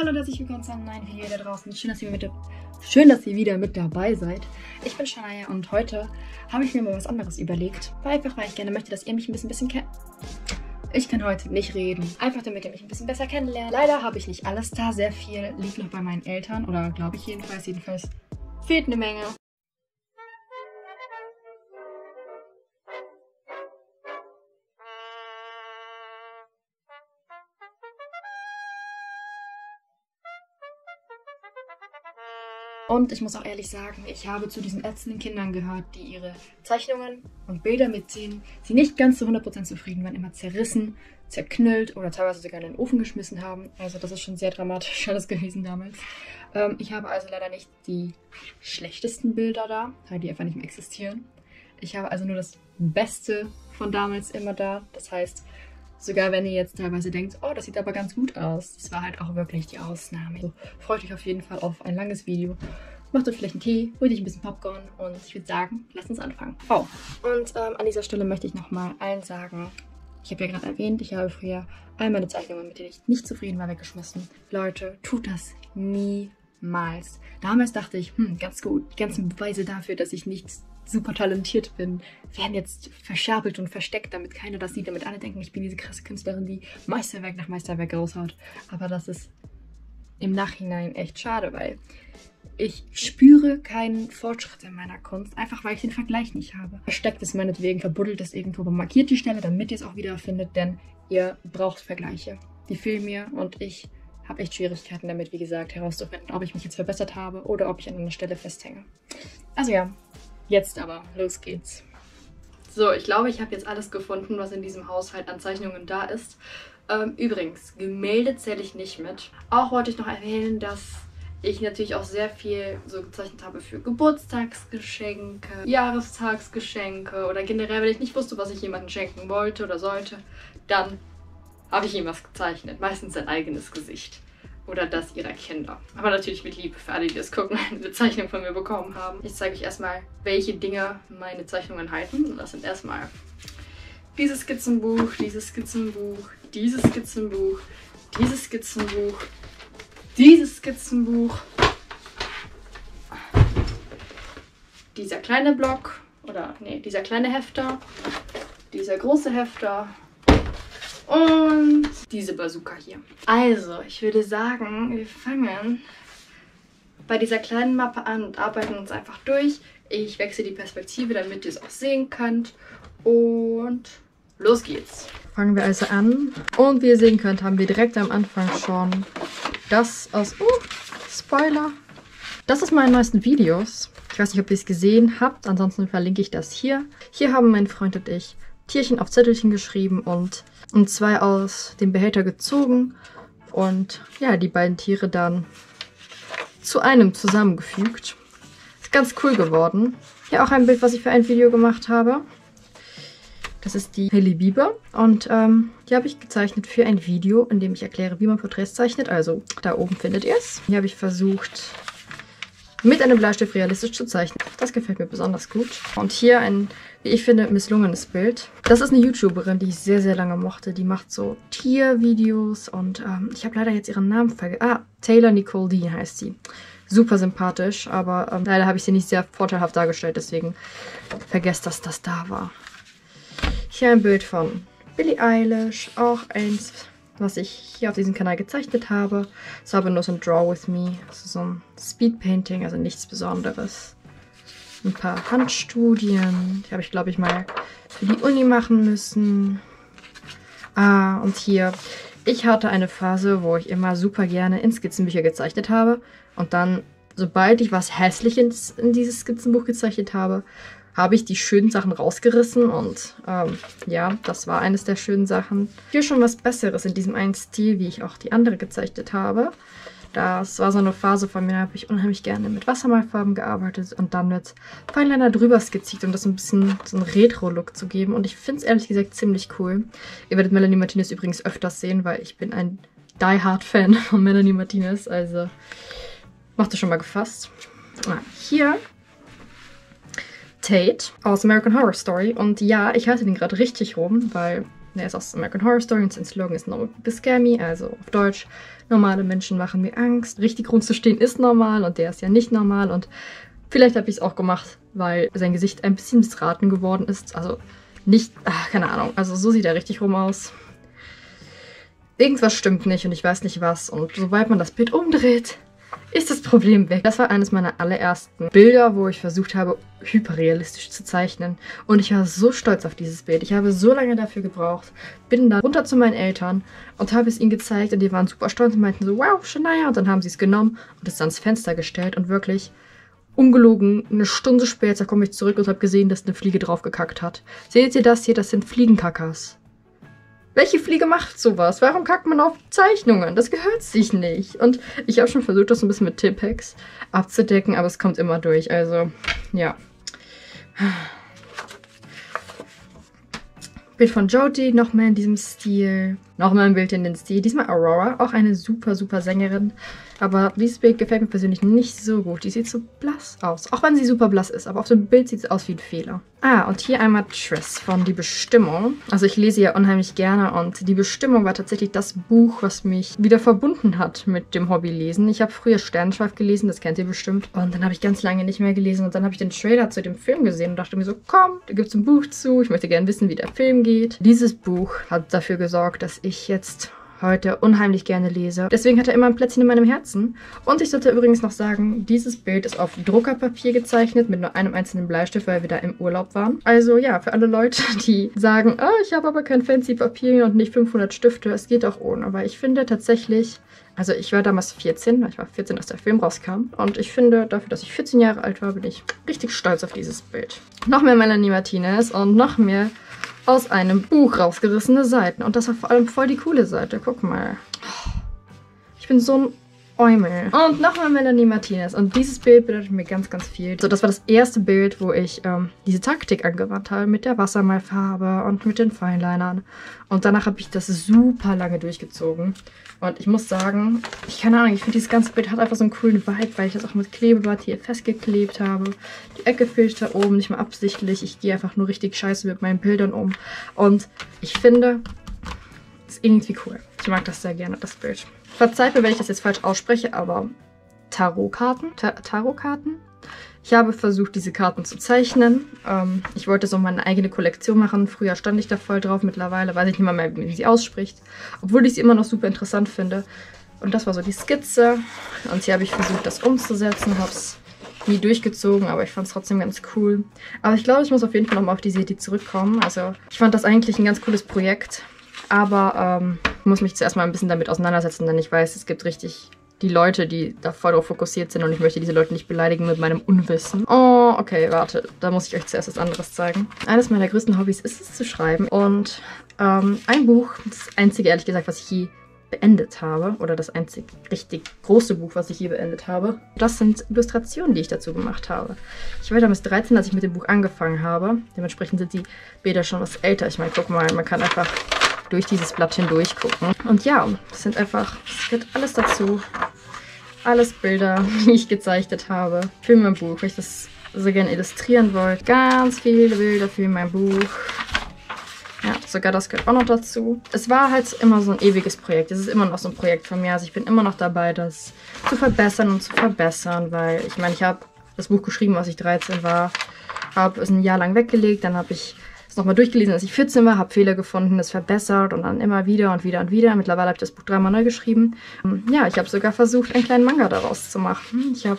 Hallo und herzlich willkommen zu einem neuen Video da draußen. Schön, dass ihr, mit, Schön, dass ihr wieder mit dabei seid. Ich bin Shania und heute habe ich mir mal was anderes überlegt. Einfach, weil ich gerne möchte, dass ihr mich ein bisschen, bisschen kennt. Ich kann heute nicht reden. Einfach damit ihr mich ein bisschen besser kennenlernt. Leider habe ich nicht alles da. Sehr viel liegt noch bei meinen Eltern. Oder glaube ich jedenfalls. Jedenfalls fehlt eine Menge. Und ich muss auch ehrlich sagen, ich habe zu diesen ätzenden Kindern gehört, die ihre Zeichnungen und Bilder mitziehen, sie nicht ganz zu 100% zufrieden waren, immer zerrissen, zerknüllt oder teilweise sogar in den Ofen geschmissen haben. Also das ist schon sehr dramatisch alles gewesen damals. Ähm, ich habe also leider nicht die schlechtesten Bilder da, weil die einfach nicht mehr existieren. Ich habe also nur das Beste von damals immer da. Das heißt, Sogar wenn ihr jetzt teilweise denkt, oh, das sieht aber ganz gut aus. Das war halt auch wirklich die Ausnahme. Also freut euch auf jeden Fall auf ein langes Video. Macht euch vielleicht einen Tee, holt euch ein bisschen Popcorn und ich würde sagen, lasst uns anfangen. Oh, und ähm, an dieser Stelle möchte ich nochmal allen sagen, ich habe ja gerade erwähnt, ich habe früher all meine Zeichnungen, mit denen ich nicht zufrieden war, weggeschmissen. Leute, tut das niemals. Damals dachte ich, hm, ganz gut, die ganzen Beweise dafür, dass ich nichts super talentiert bin, werden jetzt verscherbelt und versteckt, damit keiner das sieht, damit alle denken, ich bin diese krasse Künstlerin, die Meisterwerk nach Meisterwerk raushaut. Aber das ist im Nachhinein echt schade, weil ich spüre keinen Fortschritt in meiner Kunst, einfach weil ich den Vergleich nicht habe. Versteckt es meinetwegen, verbuddelt es irgendwo, aber markiert die Stelle, damit ihr es auch wieder findet, denn ihr braucht Vergleiche. Die fehlen mir und ich habe echt Schwierigkeiten damit, wie gesagt, herauszufinden, ob ich mich jetzt verbessert habe oder ob ich an einer Stelle festhänge. Also ja, Jetzt aber, los geht's. So, ich glaube, ich habe jetzt alles gefunden, was in diesem Haushalt an Zeichnungen da ist. Ähm, übrigens, Gemälde zähle ich nicht mit. Auch wollte ich noch erwähnen, dass ich natürlich auch sehr viel so gezeichnet habe für Geburtstagsgeschenke, Jahrestagsgeschenke oder generell, wenn ich nicht wusste, was ich jemandem schenken wollte oder sollte, dann habe ich ihm was gezeichnet. Meistens sein eigenes Gesicht oder das ihrer Kinder. Aber natürlich mit Liebe für alle, die das gucken, eine Zeichnung von mir bekommen haben. Ich zeige euch erstmal, welche Dinge meine Zeichnungen halten. Das sind erstmal dieses Skizzenbuch, dieses Skizzenbuch, dieses Skizzenbuch, dieses Skizzenbuch, dieses Skizzenbuch, dieser kleine Block oder nee, dieser kleine Hefter, dieser große Hefter und diese Bazooka hier. Also, ich würde sagen, wir fangen bei dieser kleinen Mappe an und arbeiten uns einfach durch. Ich wechsle die Perspektive, damit ihr es auch sehen könnt. Und los geht's. Fangen wir also an. Und wie ihr sehen könnt, haben wir direkt am Anfang schon das aus... Oh, Spoiler. Das ist meine neuesten Videos. Ich weiß nicht, ob ihr es gesehen habt. Ansonsten verlinke ich das hier. Hier haben mein Freund und ich Tierchen auf Zettelchen geschrieben und, und zwei aus dem Behälter gezogen und ja, die beiden Tiere dann zu einem zusammengefügt. Ist ganz cool geworden. Hier auch ein Bild, was ich für ein Video gemacht habe. Das ist die Haley Bieber und ähm, die habe ich gezeichnet für ein Video, in dem ich erkläre, wie man Porträts zeichnet. Also da oben findet ihr es. Hier habe ich versucht, mit einem Bleistift realistisch zu zeichnen. Das gefällt mir besonders gut. Und hier ein, ich finde, misslungenes Bild. Das ist eine YouTuberin, die ich sehr, sehr lange mochte. Die macht so Tiervideos und ähm, ich habe leider jetzt ihren Namen vergessen. Ah, Taylor Nicole Dean heißt sie. Super sympathisch, aber ähm, leider habe ich sie nicht sehr vorteilhaft dargestellt, deswegen vergesst, dass das da war. Hier ein Bild von Billie Eilish, auch eins was ich hier auf diesem Kanal gezeichnet habe. Es habe nur so ein Draw With Me, also so ein Speed Painting, also nichts Besonderes. Ein paar Handstudien, die habe ich, glaube ich, mal für die Uni machen müssen. Ah, und hier, ich hatte eine Phase, wo ich immer super gerne in Skizzenbücher gezeichnet habe. Und dann, sobald ich was Hässliches in dieses Skizzenbuch gezeichnet habe, habe ich die schönen Sachen rausgerissen und ähm, ja, das war eines der schönen Sachen. Hier schon was Besseres in diesem einen Stil, wie ich auch die andere gezeichnet habe. Das war so eine Phase von mir, da habe ich unheimlich gerne mit Wassermalfarben gearbeitet und dann mit Feinliner drüber skizziert, um das ein bisschen so einen Retro-Look zu geben. Und ich finde es ehrlich gesagt ziemlich cool. Ihr werdet Melanie Martinez übrigens öfters sehen, weil ich bin ein Die-Hard-Fan von Melanie Martinez. Also macht es schon mal gefasst. Ah, hier Tate aus American Horror Story. Und ja, ich halte den gerade richtig rum, weil Der ist aus American Horror Story und sein Slogan ist Normal People Scare Me, also auf Deutsch, normale Menschen machen mir Angst. Richtig rumzustehen ist normal und der ist ja nicht normal und vielleicht habe ich es auch gemacht, weil sein Gesicht ein bisschen missraten geworden ist. Also nicht, ach, keine Ahnung, also so sieht er richtig rum aus. Irgendwas stimmt nicht und ich weiß nicht was und sobald man das Bild umdreht, ist das Problem weg. Das war eines meiner allerersten Bilder, wo ich versucht habe, hyperrealistisch zu zeichnen. Und ich war so stolz auf dieses Bild. Ich habe so lange dafür gebraucht. Bin dann runter zu meinen Eltern und habe es ihnen gezeigt und die waren super stolz und meinten so, wow, Shania. Und dann haben sie es genommen und es ans Fenster gestellt und wirklich ungelogen, eine Stunde später komme ich zurück und habe gesehen, dass eine Fliege drauf gekackt hat. Seht ihr das hier? Das sind Fliegenkackers. Welche Fliege macht sowas? Warum kackt man auf Zeichnungen? Das gehört sich nicht. Und ich habe schon versucht, das ein bisschen mit Tippex abzudecken, aber es kommt immer durch. Also, ja. Bild von Jodie, nochmal in diesem Stil. Nochmal ein Bild in den Stil. Diesmal Aurora, auch eine super, super Sängerin. Aber dieses Bild gefällt mir persönlich nicht so gut. Die sieht so blass aus. Auch wenn sie super blass ist. Aber auf dem Bild sieht es aus wie ein Fehler. Ah, und hier einmal Triss von Die Bestimmung. Also ich lese ja unheimlich gerne und Die Bestimmung war tatsächlich das Buch, was mich wieder verbunden hat mit dem Hobbylesen. Ich habe früher Sternenschweif gelesen, das kennt ihr bestimmt. Und dann habe ich ganz lange nicht mehr gelesen und dann habe ich den Trailer zu dem Film gesehen und dachte mir so, komm, da gibt es ein Buch zu. Ich möchte gerne wissen, wie der Film geht. Dieses Buch hat dafür gesorgt, dass ich jetzt heute unheimlich gerne lese. Deswegen hat er immer ein Plätzchen in meinem Herzen. Und ich sollte übrigens noch sagen, dieses Bild ist auf Druckerpapier gezeichnet mit nur einem einzelnen Bleistift, weil wir da im Urlaub waren. Also ja, für alle Leute, die sagen, oh, ich habe aber kein fancy Papier und nicht 500 Stifte, es geht auch ohne. Aber ich finde tatsächlich, also ich war damals 14, ich war 14, als der Film rauskam. Und ich finde, dafür, dass ich 14 Jahre alt war, bin ich richtig stolz auf dieses Bild. Noch mehr Melanie Martinez und noch mehr aus einem Buch rausgerissene Seiten. Und das war vor allem voll die coole Seite. Guck mal. Ich bin so ein Eumel. Und nochmal Melanie Martinez. Und dieses Bild bedeutet mir ganz, ganz viel. So, das war das erste Bild, wo ich ähm, diese Taktik angewandt habe mit der Wassermalfarbe und mit den Feinlinern. Und danach habe ich das super lange durchgezogen. Und ich muss sagen, ich keine Ahnung, ich finde dieses ganze Bild hat einfach so einen coolen Vibe, weil ich das auch mit Klebeband hier festgeklebt habe. Die Ecke fehlt da oben, nicht mal absichtlich. Ich gehe einfach nur richtig scheiße mit meinen Bildern um. Und ich finde, es ist irgendwie cool. Ich mag das sehr gerne, das Bild. Verzeiht mir, wenn ich das jetzt falsch ausspreche, aber Tarotkarten? Ta Tarotkarten? Ich habe versucht, diese Karten zu zeichnen. Ähm, ich wollte so meine eigene Kollektion machen. Früher stand ich da voll drauf. Mittlerweile weiß ich nicht mal mehr, wie sie ausspricht. Obwohl ich sie immer noch super interessant finde. Und das war so die Skizze. Und hier habe ich versucht, das umzusetzen. Habe es nie durchgezogen, aber ich fand es trotzdem ganz cool. Aber ich glaube, ich muss auf jeden Fall nochmal auf diese Idee zurückkommen. Also ich fand das eigentlich ein ganz cooles Projekt. Aber ähm, muss mich zuerst mal ein bisschen damit auseinandersetzen, denn ich weiß, es gibt richtig die Leute, die da voll drauf fokussiert sind und ich möchte diese Leute nicht beleidigen mit meinem Unwissen. Oh, okay, warte, da muss ich euch zuerst was anderes zeigen. Eines meiner größten Hobbys ist es zu schreiben und ähm, ein Buch, das einzige ehrlich gesagt, was ich je beendet habe oder das einzig richtig große Buch, was ich je beendet habe. Das sind Illustrationen, die ich dazu gemacht habe. Ich war damals 13, als ich mit dem Buch angefangen habe. Dementsprechend sind die Bilder schon was älter. Ich meine, guck mal, man kann einfach durch dieses Blatt hindurch gucken. Und ja, das sind einfach, es gehört alles dazu. Alles Bilder, die ich gezeichnet habe für mein Buch, weil ich das so gerne illustrieren wollte. Ganz viele Bilder für mein Buch. Ja, sogar das gehört auch noch dazu. Es war halt immer so ein ewiges Projekt. Es ist immer noch so ein Projekt von mir. Also ich bin immer noch dabei, das zu verbessern und zu verbessern, weil ich meine, ich habe das Buch geschrieben, als ich 13 war, habe es ein Jahr lang weggelegt, dann habe ich es nochmal durchgelesen, als ich 14 war, habe Fehler gefunden, es verbessert und dann immer wieder und wieder und wieder. Mittlerweile habe ich das Buch dreimal neu geschrieben. Ähm, ja, ich habe sogar versucht, einen kleinen Manga daraus zu machen. Ich habe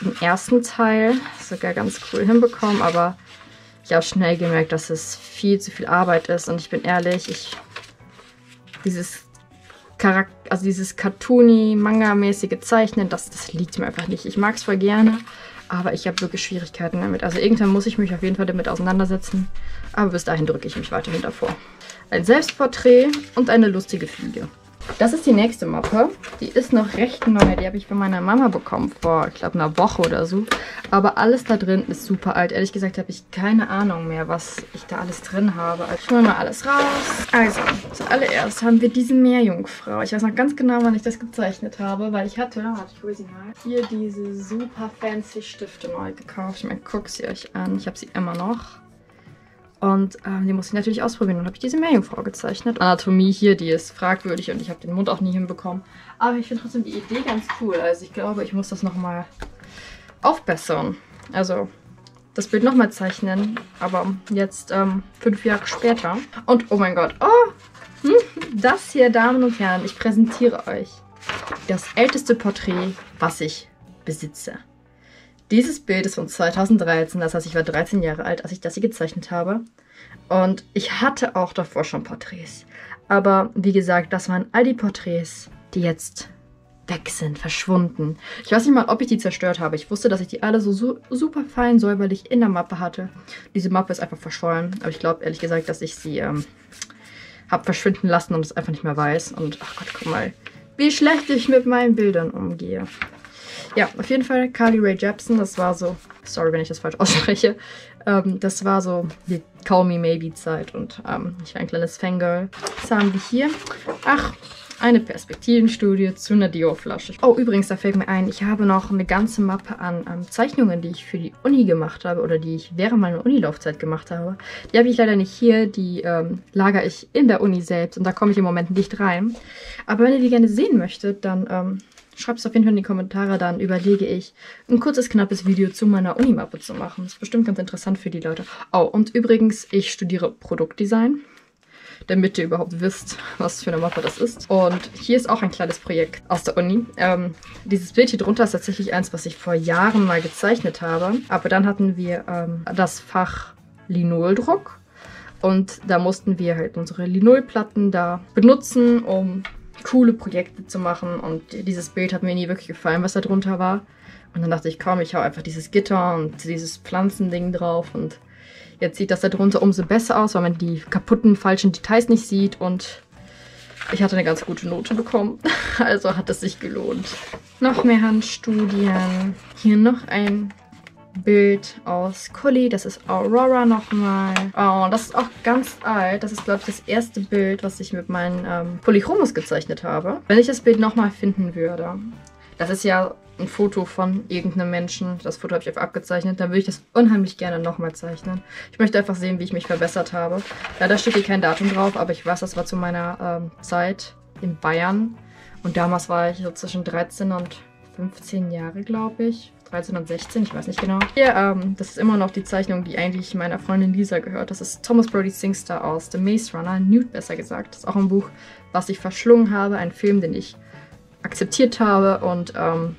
den ersten Teil sogar ganz cool hinbekommen, aber ich habe schnell gemerkt, dass es viel zu viel Arbeit ist und ich bin ehrlich, ich dieses Charakter, also dieses cartoony, manga-mäßige Zeichnen, das, das liegt mir einfach nicht. Ich mag es voll gerne, aber ich habe wirklich Schwierigkeiten damit. Also irgendwann muss ich mich auf jeden Fall damit auseinandersetzen. Aber bis dahin drücke ich mich weiterhin davor. Ein Selbstporträt und eine lustige Fliege. Das ist die nächste Mappe. Die ist noch recht neu. Die habe ich von meiner Mama bekommen vor, ich glaube, einer Woche oder so. Aber alles da drin ist super alt. Ehrlich gesagt habe ich keine Ahnung mehr, was ich da alles drin habe. Also ich hole mal alles raus. Also, zuallererst haben wir diese Meerjungfrau. Ich weiß noch ganz genau, wann ich das gezeichnet habe, weil ich hatte, warte, ich hole sie mal, hier diese super fancy Stifte neu gekauft. Ich meine, guck sie euch an. Ich habe sie immer noch. Und ähm, die musste ich natürlich ausprobieren. Und habe ich diese Meerjungfrau gezeichnet. Anatomie hier, die ist fragwürdig und ich habe den Mund auch nie hinbekommen. Aber ich finde trotzdem die Idee ganz cool. Also ich glaube, ich muss das nochmal aufbessern. Also das Bild nochmal zeichnen. Aber jetzt ähm, fünf Jahre später. Und oh mein Gott. Oh, hm, das hier, Damen und Herren, ich präsentiere euch das älteste Porträt, was ich besitze. Dieses Bild ist von 2013, das heißt, ich war 13 Jahre alt, als ich das hier gezeichnet habe. Und ich hatte auch davor schon Porträts. Aber wie gesagt, das waren all die Porträts, die jetzt weg sind, verschwunden. Ich weiß nicht mal, ob ich die zerstört habe. Ich wusste, dass ich die alle so, so super fein säuberlich in der Mappe hatte. Diese Mappe ist einfach verschollen. Aber ich glaube ehrlich gesagt, dass ich sie ähm, habe verschwinden lassen und es einfach nicht mehr weiß. Und ach Gott, guck mal, wie schlecht ich mit meinen Bildern umgehe. Ja, auf jeden Fall Carly Ray Jepsen, das war so, sorry, wenn ich das falsch ausspreche, ähm, das war so die Call Me Maybe Zeit und ähm, ich war ein kleines Fangirl. Was haben wir hier? Ach, eine Perspektivenstudie zu einer Dior-Flasche. Oh, übrigens, da fällt mir ein, ich habe noch eine ganze Mappe an ähm, Zeichnungen, die ich für die Uni gemacht habe oder die ich während meiner Unilaufzeit gemacht habe. Die habe ich leider nicht hier, die ähm, lagere ich in der Uni selbst und da komme ich im Moment nicht rein. Aber wenn ihr die gerne sehen möchtet, dann ähm, schreibt es auf jeden Fall in die Kommentare, dann überlege ich, ein kurzes, knappes Video zu meiner Unimappe zu machen. Das ist bestimmt ganz interessant für die Leute. Oh, und übrigens, ich studiere Produktdesign damit ihr überhaupt wisst, was für eine Mappe das ist. Und hier ist auch ein kleines Projekt aus der Uni. Ähm, dieses Bild hier drunter ist tatsächlich eins, was ich vor Jahren mal gezeichnet habe. Aber dann hatten wir ähm, das Fach Linoldruck. Und da mussten wir halt unsere Linolplatten da benutzen, um coole Projekte zu machen. Und dieses Bild hat mir nie wirklich gefallen, was da drunter war. Und dann dachte ich, komm, ich hau einfach dieses Gitter und dieses Pflanzending drauf und Jetzt sieht das da drunter umso besser aus, weil man die kaputten, falschen Details nicht sieht und ich hatte eine ganz gute Note bekommen. Also hat es sich gelohnt. Noch mehr Handstudien. Hier noch ein Bild aus Cully. Das ist Aurora nochmal. Oh, das ist auch ganz alt. Das ist, glaube ich, das erste Bild, was ich mit meinen ähm, Polychromos gezeichnet habe. Wenn ich das Bild nochmal finden würde. Das ist ja ein Foto von irgendeinem Menschen. Das Foto habe ich einfach abgezeichnet. Dann würde ich das unheimlich gerne nochmal zeichnen. Ich möchte einfach sehen, wie ich mich verbessert habe. Leider steht hier kein Datum drauf, aber ich weiß, das war zu meiner ähm, Zeit in Bayern. Und damals war ich so zwischen 13 und 15 Jahre, glaube ich. 13 und 16, ich weiß nicht genau. Hier, ähm, das ist immer noch die Zeichnung, die eigentlich meiner Freundin Lisa gehört. Das ist Thomas Brody Singstar aus The Maze Runner, Nude besser gesagt. Das ist auch ein Buch, was ich verschlungen habe, ein Film, den ich akzeptiert habe und ähm,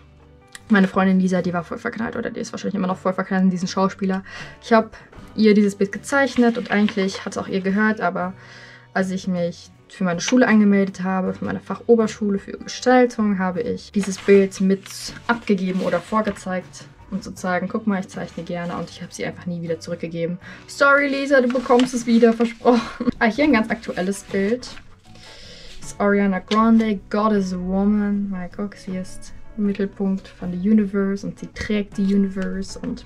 meine Freundin Lisa, die war voll verknallt oder die ist wahrscheinlich immer noch voll verknallt in diesen Schauspieler. Ich habe ihr dieses Bild gezeichnet und eigentlich hat es auch ihr gehört, aber als ich mich für meine Schule angemeldet habe, für meine Fachoberschule für Gestaltung, habe ich dieses Bild mit abgegeben oder vorgezeigt, um zu sagen, guck mal, ich zeichne gerne und ich habe sie einfach nie wieder zurückgegeben. Sorry Lisa, du bekommst es wieder, versprochen. ah, hier ein ganz aktuelles Bild. Das ist Ariana Grande, God is a Woman. Mal guck, sie ist Mittelpunkt von der Universe und sie trägt die Universe und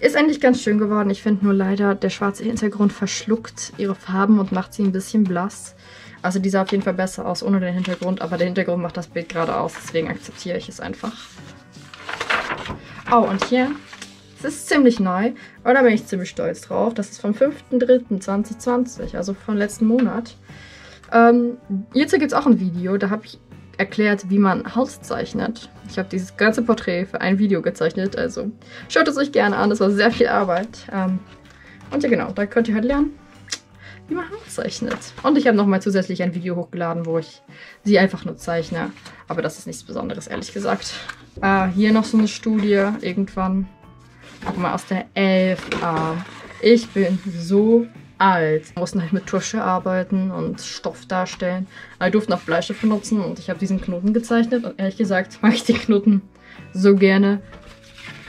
ist eigentlich ganz schön geworden. Ich finde nur leider, der schwarze Hintergrund verschluckt ihre Farben und macht sie ein bisschen blass. Also die sah auf jeden Fall besser aus ohne den Hintergrund, aber der Hintergrund macht das Bild gerade aus, deswegen akzeptiere ich es einfach. Oh, und hier, es ist ziemlich neu, aber da bin ich ziemlich stolz drauf. Das ist vom 5.3.2020, also von letzten Monat. Ähm, hierzu gibt es auch ein Video, da habe ich erklärt, wie man Haus zeichnet. Ich habe dieses ganze Porträt für ein Video gezeichnet, also schaut es euch gerne an, das war sehr viel Arbeit. Ähm, und ja genau, da könnt ihr halt lernen, wie man Haus zeichnet. Und ich habe nochmal zusätzlich ein Video hochgeladen, wo ich sie einfach nur zeichne. Aber das ist nichts Besonderes, ehrlich gesagt. Äh, hier noch so eine Studie irgendwann. Auch mal aus der 11. Äh, ich bin so alt. Wir mussten halt mit Tusche arbeiten und Stoff darstellen. Aber wir durften auch Bleistift benutzen und ich habe diesen Knoten gezeichnet und ehrlich gesagt mag ich den Knoten so gerne,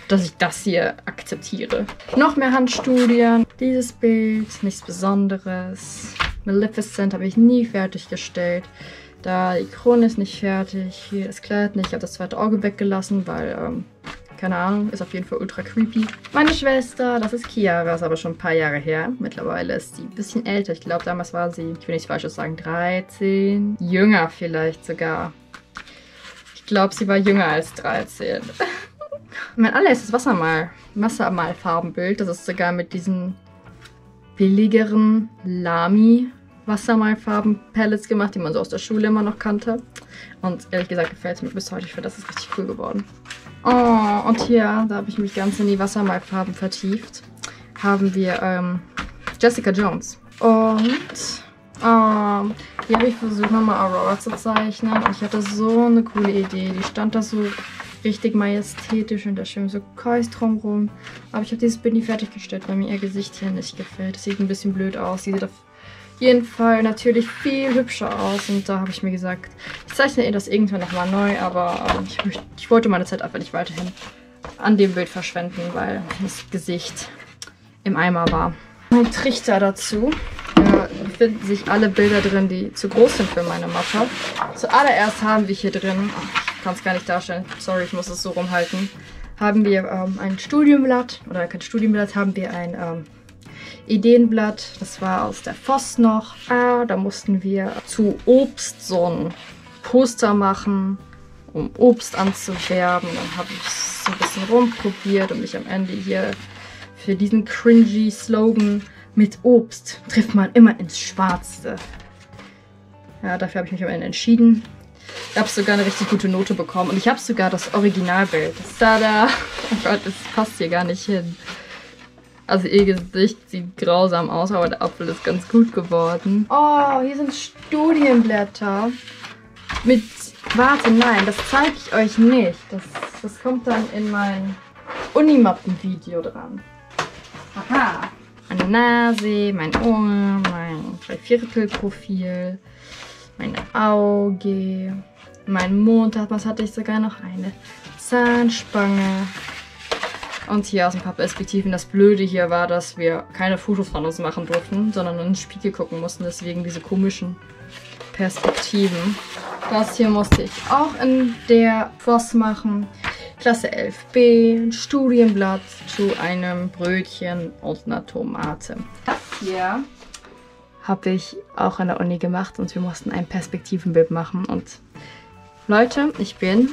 dass ich das hier akzeptiere. Noch mehr Handstudien. Dieses Bild, nichts Besonderes. Maleficent habe ich nie fertiggestellt. Da die Krone ist nicht fertig, hier das Kleid nicht. Ich habe das zweite Auge weggelassen, weil ähm, keine Ahnung, ist auf jeden Fall ultra creepy. Meine Schwester, das ist Chiara, ist aber schon ein paar Jahre her. Mittlerweile ist sie ein bisschen älter. Ich glaube, damals war sie, ich will nichts Falsches sagen, 13. Jünger vielleicht sogar. Ich glaube, sie war jünger als 13. mein allererstes Wassermal, Wassermalfarbenbild, das ist sogar mit diesen billigeren Lamy Wassermalfarben-Palettes gemacht, die man so aus der Schule immer noch kannte. Und ehrlich gesagt gefällt es mir bis heute. Ich finde, das ist richtig cool geworden. Oh, und hier, da habe ich mich ganz in die Wassermalfarben vertieft, haben wir ähm, Jessica Jones. Und ähm, hier habe ich versucht, nochmal Aurora zu zeichnen. Und ich hatte so eine coole Idee. Die stand da so richtig majestätisch und da schön so Kreis drumrum. Aber ich habe dieses Bild fertiggestellt, weil mir ihr Gesicht hier nicht gefällt. Das sieht ein bisschen blöd aus. Sie sieht auf jeden Fall natürlich viel hübscher aus. Und da habe ich mir gesagt, ich zeichne ihr das irgendwann nochmal neu, aber ähm, ich, ich, wollte meine Zeit einfach nicht weiterhin an dem Bild verschwenden, weil das Gesicht im Eimer war. Mein Trichter dazu. Da befinden sich alle Bilder drin, die zu groß sind für meine Mappe. Zuallererst haben wir hier drin, ich kann es gar nicht darstellen, sorry, ich muss es so rumhalten, haben wir ähm, ein Studienblatt, oder kein Studienblatt, haben wir ein ähm, Ideenblatt. Das war aus der Voss noch. Ah, da mussten wir zu Obst so ein Poster machen, um Obst anzuwerben. Dann habe ich so ein bisschen rumprobiert und mich am Ende hier für diesen cringy Slogan mit Obst trifft man immer ins Schwarze. Ja, dafür habe ich mich am Ende entschieden. Ich habe sogar eine richtig gute Note bekommen und ich habe sogar das Originalbild. Tada! Oh Gott, das passt hier gar nicht hin. Also ihr Gesicht sieht grausam aus, aber der Apfel ist ganz gut geworden. Oh, hier sind Studienblätter. Mit, warte, nein, das zeige ich euch nicht. Das, das kommt dann in mein Unimappen-Video dran. Aha. Meine Nase, mein Ohr, mein Dreiviertelprofil, mein Auge, mein Mund, was hatte ich sogar noch? Eine Zahnspange, und hier aus ein paar Perspektiven. Das Blöde hier war, dass wir keine Fotos von uns machen durften, sondern in den Spiegel gucken mussten. Deswegen diese komischen Perspektiven. Das hier musste ich auch in der Voss machen. Klasse 11b, ein Studienblatt zu einem Brötchen und einer Tomate. Das hier habe ich auch an der Uni gemacht und wir mussten ein Perspektivenbild machen. Und Leute, ich bin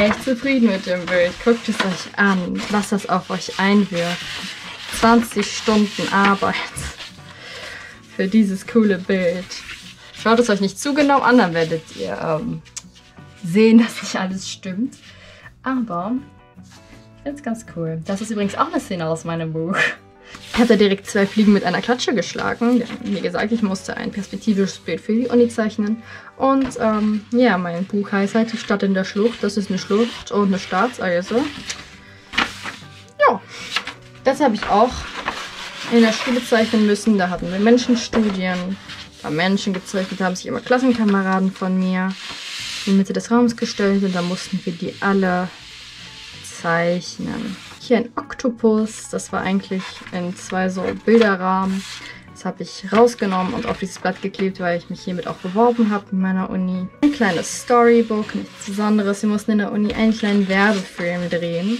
echt zufrieden mit dem Bild. Guckt es euch an, was das auf euch einwirkt. 20 Stunden Arbeit für dieses coole Bild. Schaut es euch nicht zu genau an, dann werdet ihr ähm, sehen, dass nicht alles stimmt. Aber ich finde es ganz cool. Das ist übrigens auch eine Szene aus meinem Buch. Habe da direkt zwei Fliegen mit einer Klatsche geschlagen. Wie gesagt, ich musste ein perspektivisches Bild für die Uni zeichnen. Und ähm, ja, mein Buch heißt halt Die Stadt in der Schlucht. Das ist eine Schlucht und eine Staatseise. Ja, das habe ich auch in der Schule zeichnen müssen. Da hatten wir Menschenstudien. Da Menschen gezeichnet haben sich immer Klassenkameraden von mir in die Mitte des Raums gestellt und da mussten wir die alle zeichnen hier ein Oktopus. Das war eigentlich in zwei so Bilderrahmen. Das habe ich rausgenommen und auf dieses Blatt geklebt, weil ich mich hiermit auch beworben habe in meiner Uni. Ein kleines Storybook, nichts Besonderes. Wir mussten in der Uni einen kleinen Werbefilm drehen.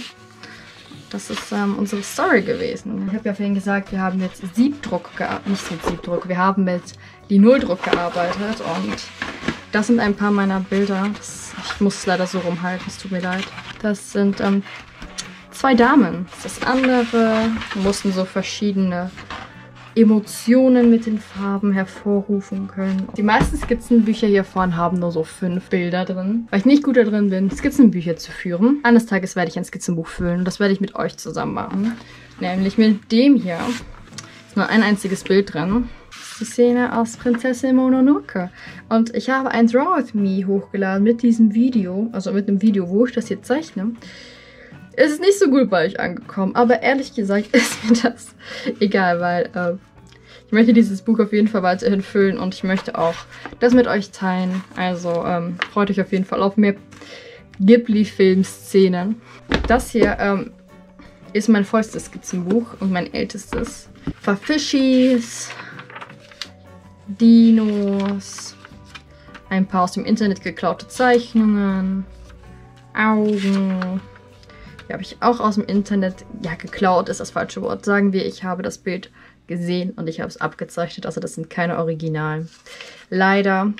Das ist ähm, unsere Story gewesen. Ich habe ja vorhin gesagt, wir haben mit Siebdruck gearbeitet. Nicht mit Siebdruck, wir haben mit Linoldruck gearbeitet. Und das sind ein paar meiner Bilder. Das, ich muss es leider so rumhalten, es tut mir leid. Das sind ähm, zwei Damen. Das andere mussten so verschiedene Emotionen mit den Farben hervorrufen können. Die meisten Skizzenbücher hier vorne haben nur so fünf Bilder drin, weil ich nicht gut darin bin, Skizzenbücher zu führen. Eines Tages werde ich ein Skizzenbuch füllen und das werde ich mit euch zusammen machen. Nämlich mit dem hier. Ist nur ein einziges Bild drin. Das ist die Szene aus Prinzessin Mononoke. Und ich habe ein Draw With Me hochgeladen mit diesem Video, also mit einem Video, wo ich das hier zeichne. Es ist nicht so gut bei euch angekommen, aber ehrlich gesagt ist mir das egal, weil äh, ich möchte dieses Buch auf jeden Fall weiterhin füllen und ich möchte auch das mit euch teilen. Also ähm, freut euch auf jeden Fall auf mehr Ghibli-Film-Szenen. Das hier ähm, ist mein vollstes Skizzenbuch und mein ältestes. Verfischis, Dinos, ein paar aus dem Internet geklaute Zeichnungen, Augen, die habe ich auch aus dem Internet, ja, geklaut ist das falsche Wort. Sagen wir, ich habe das Bild gesehen und ich habe es abgezeichnet. Also das sind keine Originalen. Leider,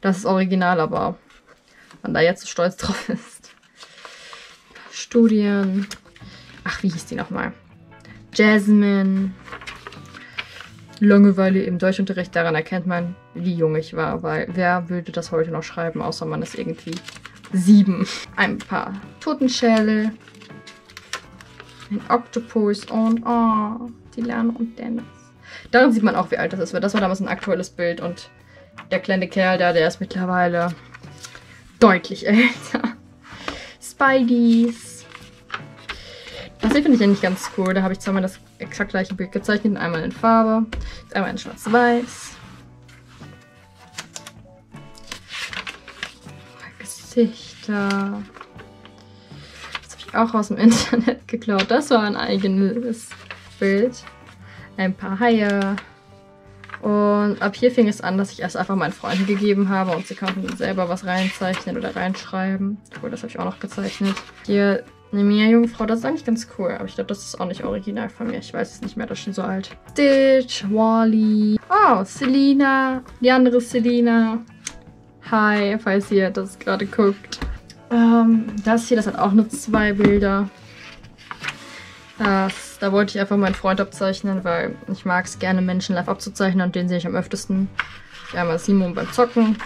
das ist original, aber man da jetzt so stolz drauf ist. Studien. Ach, wie hieß die nochmal? Jasmine. Langeweile im Deutschunterricht, daran erkennt man, wie jung ich war, weil wer würde das heute noch schreiben, außer man ist irgendwie sieben. Ein paar Totenschäle, ein Oktopus und oh, die Lernen und Dennis. Daran sieht man auch, wie alt das ist, weil das war damals ein aktuelles Bild und der kleine Kerl da, der ist mittlerweile deutlich älter. Spideys. Das hier finde ich eigentlich ganz cool. Da habe ich zweimal das exakt gleiche Bild gezeichnet. Einmal in Farbe, einmal in schwarz-weiß. Gesichter. Das habe ich auch aus dem Internet geklaut. Das war ein eigenes Bild. Ein paar Haie. Und ab hier fing es an, dass ich erst einfach meinen Freunden gegeben habe und sie konnten selber was reinzeichnen oder reinschreiben. Cool, das habe ich auch noch gezeichnet. Hier eine Meerjungfrau, das ist eigentlich ganz cool. Aber ich glaube, das ist auch nicht original von mir. Ich weiß es nicht mehr, das ist schon so alt. Stitch, Wally. Oh, Selina. Die andere Selina. Hi, falls ihr das gerade guckt. Ähm, das hier, das hat auch nur zwei Bilder. Das, da wollte ich einfach meinen Freund abzeichnen, weil ich mag es gerne, Menschen live abzuzeichnen und den sehe ich am öftesten. Einmal Simon beim Zocken,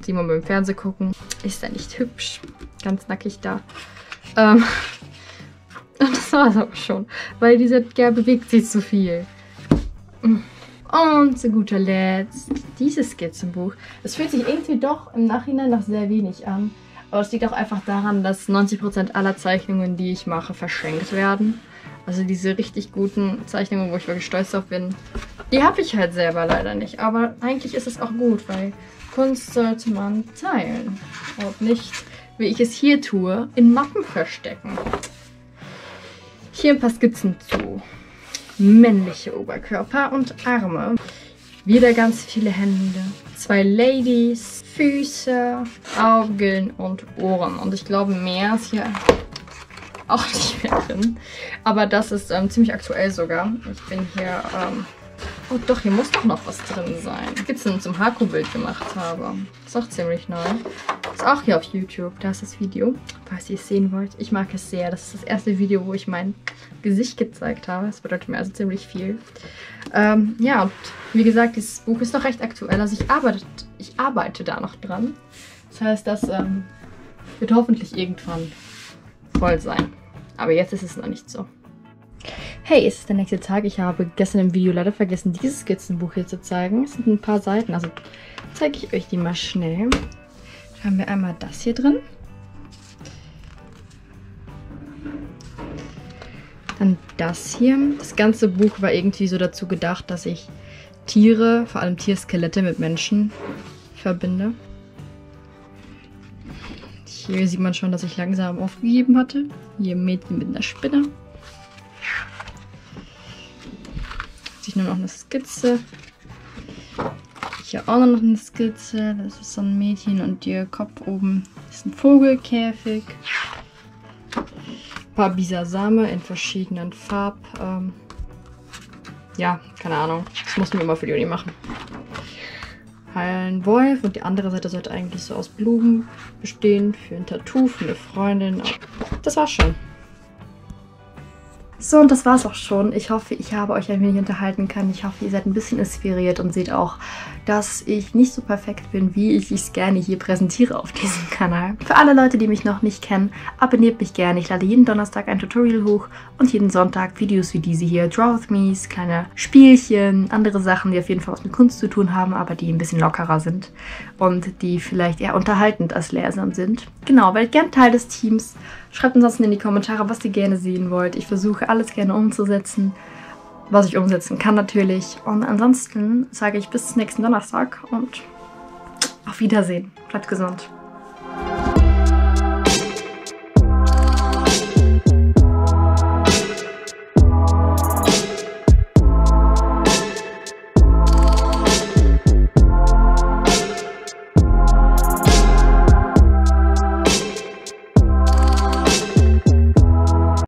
Simon beim Fernseh gucken. Ist er nicht hübsch? Ganz nackig da. Ähm, das war es aber schon, weil dieser Kerl bewegt sich zu viel. Und zu guter Letzt dieses Skizzenbuch. Es fühlt sich irgendwie doch im Nachhinein noch sehr wenig an. Aber es liegt auch einfach daran, dass 90% aller Zeichnungen, die ich mache, verschenkt werden. Also diese richtig guten Zeichnungen, wo ich wirklich stolz drauf bin, die habe ich halt selber leider nicht. Aber eigentlich ist es auch gut, weil Kunst sollte man teilen. Und nicht, wie ich es hier tue, in Mappen verstecken. Hier ein paar Skizzen zu. Männliche Oberkörper und Arme. Wieder ganz viele Hände. Zwei Ladies, Füße, Augen und Ohren. Und ich glaube, mehr ist hier auch nicht mehr drin. Aber das ist ähm, ziemlich aktuell sogar. Ich bin hier... Ähm oh doch, hier muss doch noch was drin sein. Skizzen zum Haku-Bild gemacht habe. Ist auch ziemlich neu. Ist auch hier auf YouTube. Da ist das Video, falls ihr es sehen wollt. Ich mag es sehr. Das ist das erste Video, wo ich mein Gesicht gezeigt habe. Das bedeutet mir also ziemlich viel. Ähm, ja, und wie gesagt, dieses Buch ist noch recht aktuell. Also ich arbeite, ich arbeite da noch dran. Das heißt, das ähm, wird hoffentlich irgendwann voll sein. Aber jetzt ist es noch nicht so. Hey, es ist der nächste Tag. Ich habe gestern im Video leider vergessen, dieses Skizzenbuch hier zu zeigen. Es sind ein paar Seiten, also zeige ich euch die mal schnell. Da haben wir einmal das hier drin. Dann das hier. Das ganze Buch war irgendwie so dazu gedacht, dass ich Tiere, vor allem Tierskelette mit Menschen verbinde. Hier sieht man schon, dass ich langsam aufgegeben hatte. Hier Mädchen mit einer Spinne. Jetzt nur noch eine Skizze. Hier auch noch eine Skizze. Das ist so ein Mädchen und ihr Kopf oben ist ein Vogelkäfig. Ein paar Bisasame in verschiedenen Farben. Ähm ja, keine Ahnung. Das mussten wir mal für die Uni machen ein Wolf und die andere Seite sollte eigentlich so aus Blumen bestehen für ein Tattoo, für eine Freundin. Das war's schon. So, und das war's auch schon. Ich hoffe, ich habe euch ein wenig unterhalten können. Ich hoffe, ihr seid ein bisschen inspiriert und seht auch, dass ich nicht so perfekt bin, wie ich es gerne hier präsentiere auf diesem Kanal. Für alle Leute, die mich noch nicht kennen, abonniert mich gerne. Ich lade jeden Donnerstag ein Tutorial hoch und jeden Sonntag Videos wie diese hier, Draw With Me's, kleine Spielchen, andere Sachen, die auf jeden Fall was mit Kunst zu tun haben, aber die ein bisschen lockerer sind und die vielleicht eher unterhaltend als lehrsam sind. Genau, werdet gern Teil des Teams. Schreibt ansonsten in die Kommentare, was ihr gerne sehen wollt. Ich versuche alles gerne umzusetzen, was ich umsetzen kann natürlich. Und ansonsten sage ich bis nächsten Donnerstag und auf Wiedersehen. Bleibt gesund.